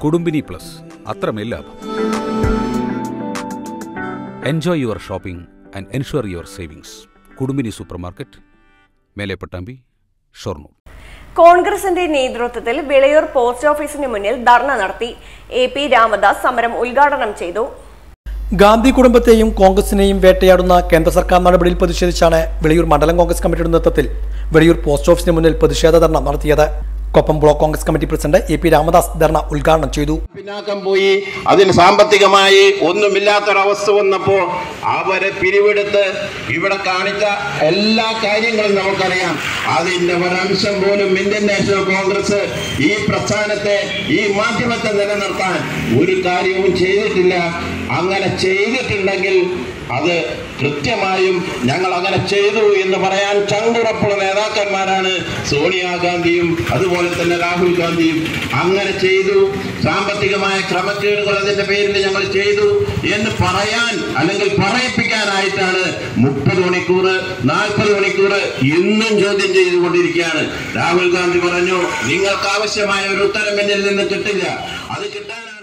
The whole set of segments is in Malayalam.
കുടുംബിനി പ്ലസ്. അത്രമേൽ ലാഭം. Enjoy your shopping and ensure your savings Kudumbini supermarket മേലെ പട്ടാമ്പി ഷൊർണൂർ. കോൺഗ്രസിന്റെ നേതൃത്വത്തിൽ വിളയൂർ പോസ്റ്റ് ഓഫീസിന് മുന്നിൽ ധർണ നടത്തി. എ പി രാമദാസ് സമരം ഉദ്ഘാടനം ചെയ്തു. ഗാന്ധി കുടുംബത്തെയും കോൺഗ്രസിനെയും വേട്ടയാടുന്ന കേന്ദ്ര സർക്കാർ നടപടിയിൽ പ്രതിഷേധിച്ചാണ് വിളയൂർ മണ്ഡലം കോൺഗ്രസ് കമ്മിറ്റിയുടെ നേതൃത്വത്തിൽ വിളയൂർ പോസ്റ്റ് ഓഫീസിന് മുന്നിൽ പ്രതിഷേധ ധർണ നടത്തിയത്. Koppam block Congress committee president A P Ramadas ധർണ ഉദ്ഘാടനം ചെയ്തു. പിന്നാക്കം പോയി. അതിന് സാമ്പത്തികമായി ഒന്നുമില്ലാത്തൊരവസ്ഥ വന്നപ്പോൾ അവരെ പിരിവെടുത്ത് ഇവിടെ കാണിച്ച എല്ലാ കാര്യങ്ങളും നമുക്കറിയാം. അതിന്റെ ഒരംശം പോലും ഇന്ത്യൻ നാഷണൽ കോൺഗ്രസ് ഈ പ്രസ്ഥാനത്തെ ഈ മാധ്യമത്തെ നിലനിർത്താൻ ഒരു കാര്യവും ചെയ്തിട്ടില്ല. അങ്ങനെ ചെയ്തിട്ടുണ്ടെങ്കിൽ അത് കൃത്യമായും ഞങ്ങൾ അങ്ങനെ ചെയ്തു എന്ന് പറയാൻ ചങ്കുറപ്പുള്ള നേതാക്കന്മാരാണ് സോണിയാഗാന്ധിയും അതുപോലെ തന്നെ രാഹുൽ ഗാന്ധിയും. അങ്ങനെ ചെയ്തു. സാമ്പത്തികമായ ക്രമക്കേടുകൾ അതിന്റെ പേരിൽ ഞങ്ങൾ ചെയ്തു എന്ന് പറയാൻ അല്ലെങ്കിൽ പറയിപ്പിക്കാനായിട്ടാണ് മുപ്പത് മണിക്കൂർ നാൽപ്പത് മണിക്കൂർ ഇന്നും ചോദ്യം ചെയ്തുകൊണ്ടിരിക്കുകയാണ്. രാഹുൽ ഗാന്ധി പറഞ്ഞു നിങ്ങൾക്ക് ആവശ്യമായ ഒരു ഉത്തരം എന്നിൽ നിന്ന് കിട്ടില്ല. അത് കിട്ടാനാണ്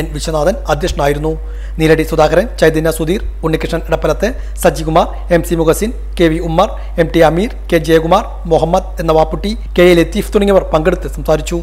എൻ വിശ്വനാഥൻ അധ്യക്ഷനായിരുന്നു. Neeladi Sudhakaran Chaitanya Sudheer Unnikrishnan Edappalath Sajikumar M C Muhasin K V Ummer M T Ameer K Jayakumar Muhammad എന്ന വാപ്പുട്ടി കെ എ ലത്തീഫ് തുടങ്ങിയവർ പങ്കെടുത്ത് സംസാരിച്ചു.